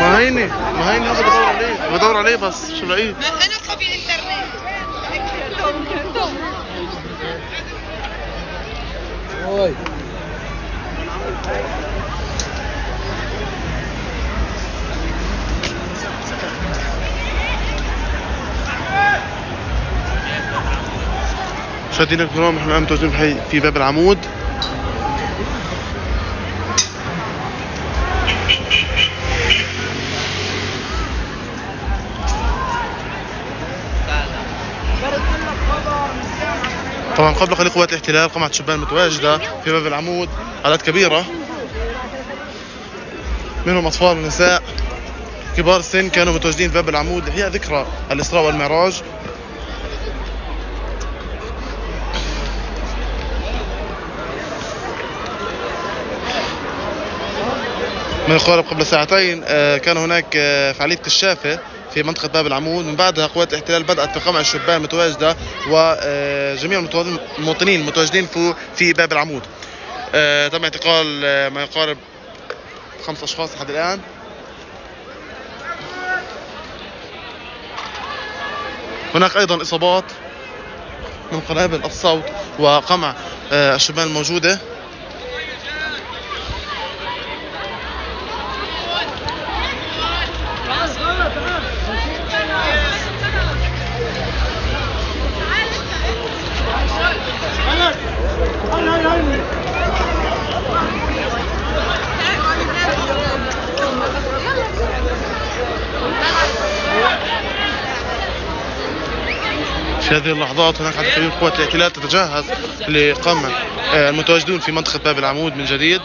ما هيني ما هيني بدور عليه بدور عليه بس شو لاقيه. مشاهدينا الكرام إحنا الان متواجدين في باب العمود. طبعا قبل قليل قوات الاحتلال قمعة شبان متواجدة في باب العمود أعداد كبيرة. منهم أطفال ونساء كبار السن كانوا متواجدين في باب العمود هي ذكرى الإسراء والمعراج. يقارب قبل ساعتين آه، كان هناك آه، فعالية كشافة في منطقة باب العمود. من بعدها قوات الاحتلال بدأت في قمع الشبان المتواجدة وجميع المواطنين المتواجدين في- باب العمود. آه، تم اعتقال آه، ما يقارب خمس أشخاص لحد الآن. هناك أيضا إصابات من قنابل الصوت وقمع آه، الشبان الموجودة. في هذه اللحظات هناك عدد كبير من قوات الاحتلال تتجهز لقمع آه، المتواجدون في منطقة باب العمود من جديد.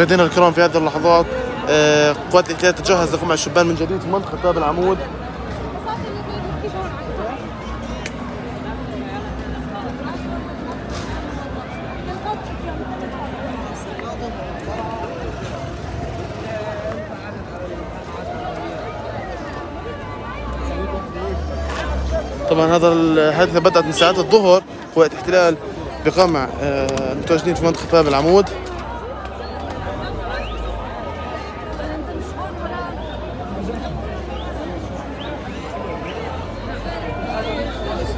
مشاهدينا الكرام في هذه اللحظات آه، قوات الاحتلال تتجهز لقمع الشبان من جديد في منطقة باب العمود. طبعا هذا الحادثة بدأت من ساعات الظهر قوات احتلال بقمع آه، المتواجدين في منطقة باب العمود.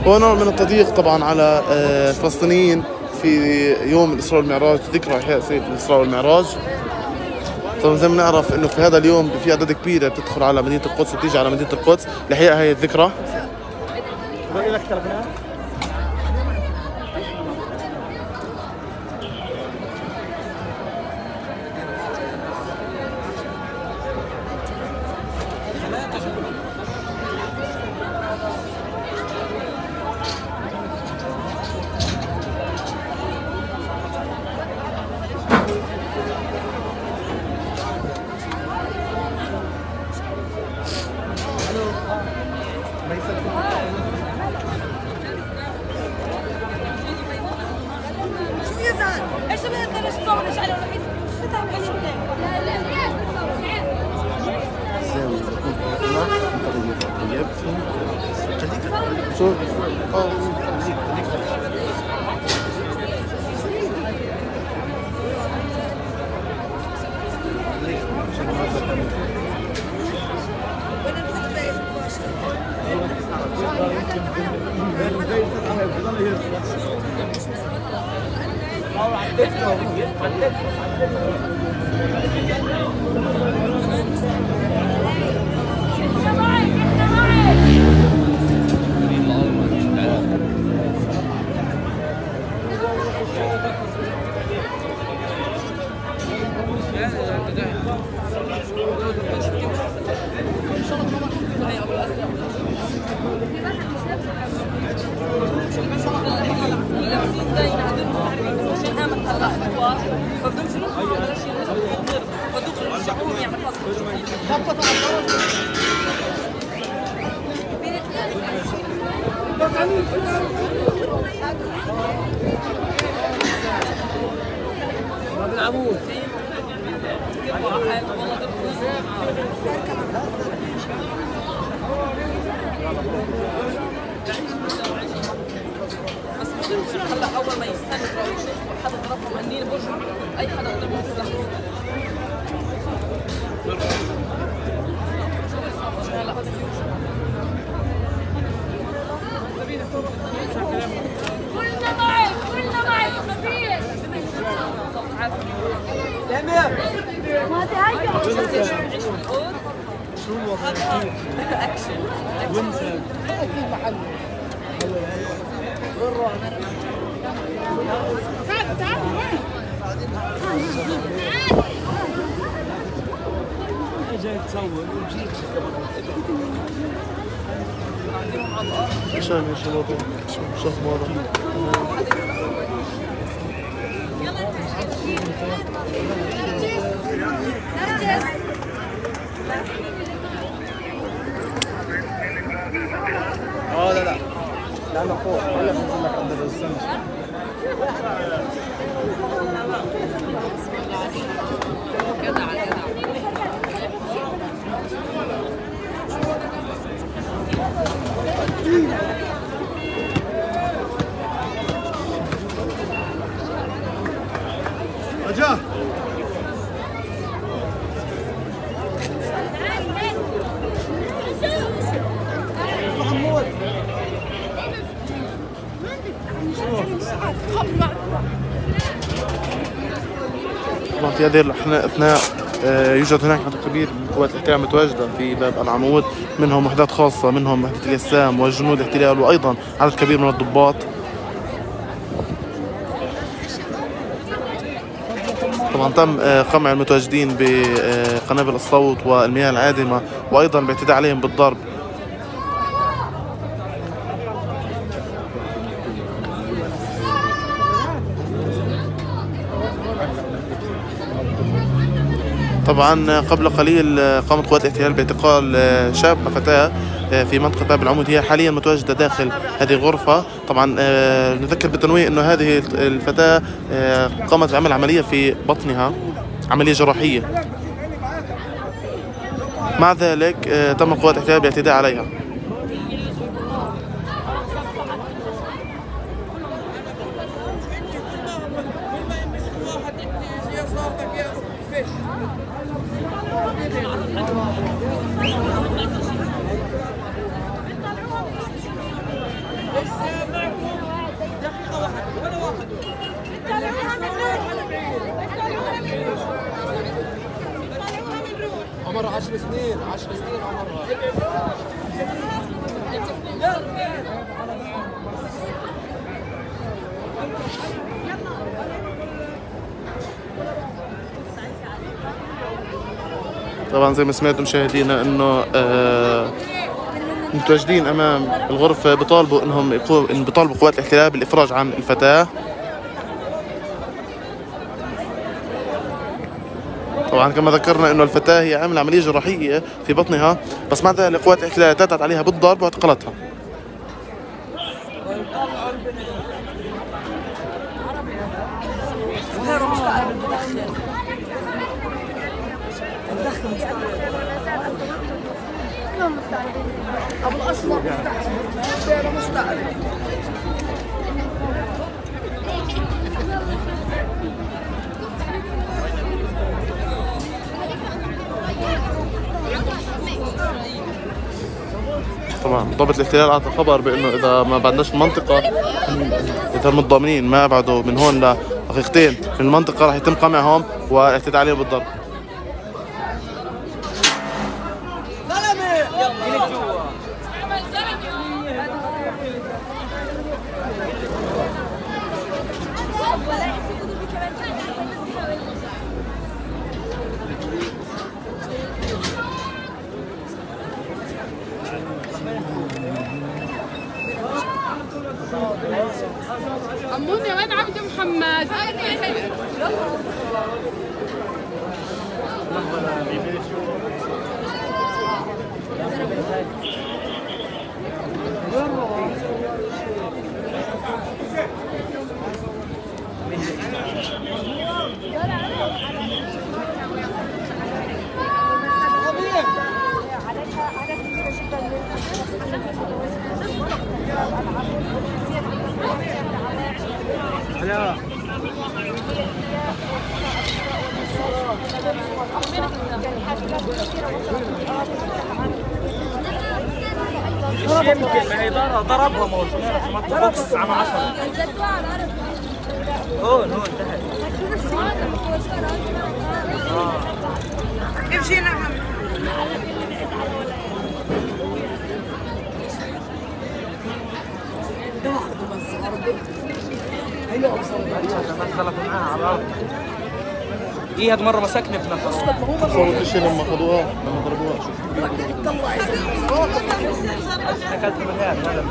هو نوع من التضييق طبعا على آه، الفلسطينيين في يوم الإسراء والمعراج ذكرى إحياء سيد الإسراء والمعراج طبعا زي ما نعرف إنه في هذا اليوم في اعداد كبيره بتدخل على مدينة القدس وبتيجي على مدينة القدس. لاحياء هذه الذكرى. All right, let's go. Let's go. ما تهيئ اكشن تعال تعال جاي تصور وجيت عشان إيش الموضوع شو الموضوع في هذه الاثناء آه، يوجد هناك عدد كبير من قوات الاحتلال متواجدة في باب العمود منهم وحدات خاصة منهم وحدة اليسام وجنود الاحتلال وأيضا عدد كبير من الضباط. طبعا تم آه، قمع المتواجدين بقنابل الصوت والمياه العادمة وأيضا باعتداء عليهم بالضرب. طبعا قبل قليل قامت قوات الاحتلال باعتقال شابة فتاة في منطقة باب العمود. هي حاليا متواجدة داخل هذه الغرفة. طبعا آه، نذكر بالتنويه إنه هذه الفتاة آه، قامت بعمل عملية في بطنها عملية جراحية. مع ذلك آه، تم قوات الاحتلال بالاعتداء عليها. 10 سنين 10 سنين طبعا زي ما سمعتوا مشاهدينا إنه آه، متواجدين أمام الغرفة بيطالبوا إنهم يقو... إن بيطالبوا قوات الاحتلال بالإفراج عن الفتاة. طبعا كما ذكرنا إنه الفتاة هي عمل عملية جراحية في بطنها بس مع ذلك قوات الاحتلال اعتدت عليها بالضرب واعتقلتها أبو مستعرب طبعا ضابط الاحتلال اعطى خبر بأنه إذا ما بعدناش المنطقة إذا المتضامنين ما بعدوا من هون لدقيقتين من المنطقة راح يتم قمعهم واعتداء عليهم بالضرب بوكس عم 10 هون هون تحت تمثلت معاها على الأرض إيه هاد مرة مسكني بنفس. صوروا شيء لما خذوها لما ضربوها. أكلت من هذا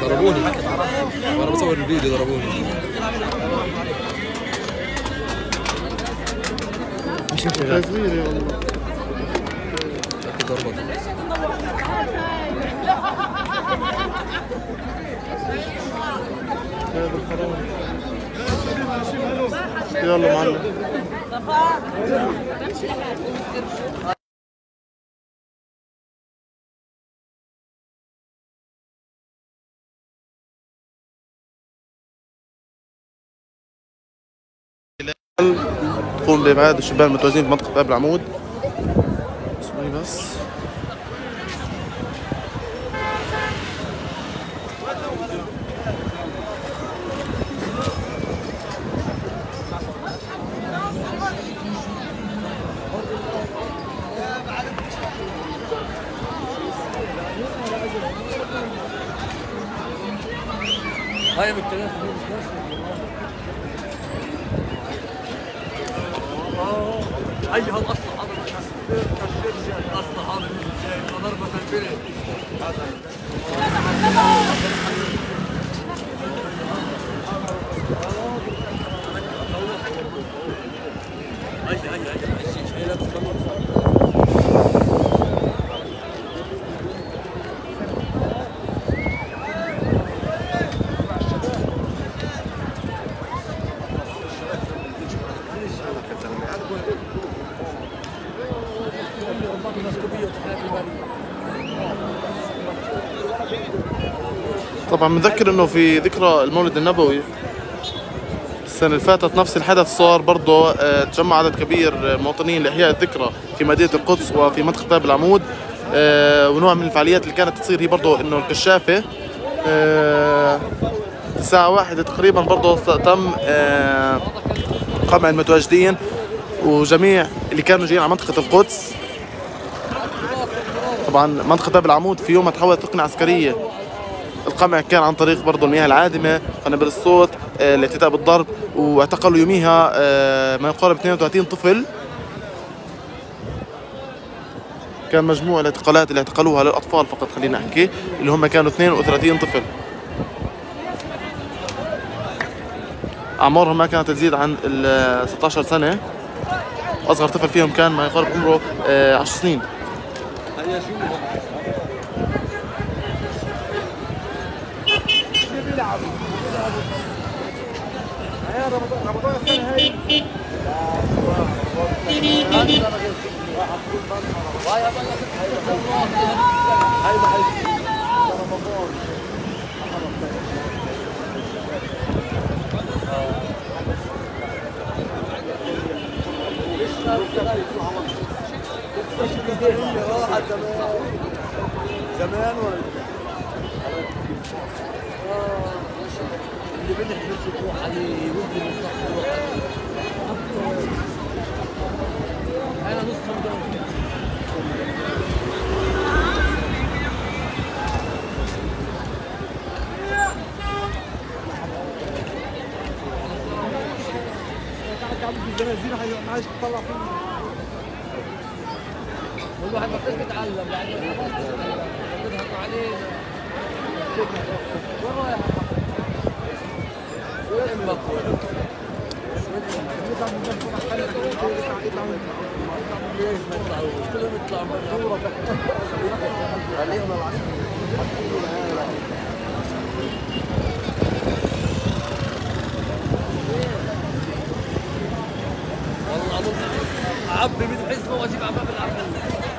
ضربوني. وأنا بصور الفيديو ضربوني. مش الحرام يلا معلم. تقوم بإبعاد الشبان المتواجدين في منطقة باب العمود. اسمعي بس هاي بالثلاث ايها الاصل حضرتك الاصل حضرتك ضربه البلد طبعا متذكر إنه في ذكرى المولد النبوي. السنة اللي فاتت نفس الحدث صار برضه آه، تجمع عدد كبير آه، مواطنين لإحياء الذكرى في مدينة القدس وفي منطقة باب العمود. آه، ونوع من الفعاليات اللي كانت تصير هي برضه إنه الكشافة. آه، الساعة واحدة تقريبا برضه تم قمع المتواجدين. وجميع اللي كانوا جايين على منطقة القدس طبعا منطقة باب العمود في يومها تحولت ركنة عسكرية. القمع كان عن طريق برضه المياه العادمة. قنابل الصوت آه، الاعتداء بالضرب واعتقلوا يوميها آه، ما يقارب 32 طفل. كان مجموع الاعتقالات اللي اعتقلوها للأطفال فقط خلينا أحكي اللي هم كانوا 32 طفل. أعمارهم ما كانت تزيد عن ال 16 سنة. أصغر طفل فيهم كان ما يقارب عمره آه، 10 سنين. يجوز بيلعب يا رمضان رمضان. السنة هاي هاي ما هي رمضان مش عارف راحت زمان زمان ولا؟ اللي بدك بس تروح عليه ودي مفتاح تروح عليه أنا نص رمضان والواحد بطل يتعلم بعدين بيضحكوا علينا وين رايح؟ وين بقول؟ كلهم يطلعوا والله عبي بده حزمه وأجيب على باب العربيه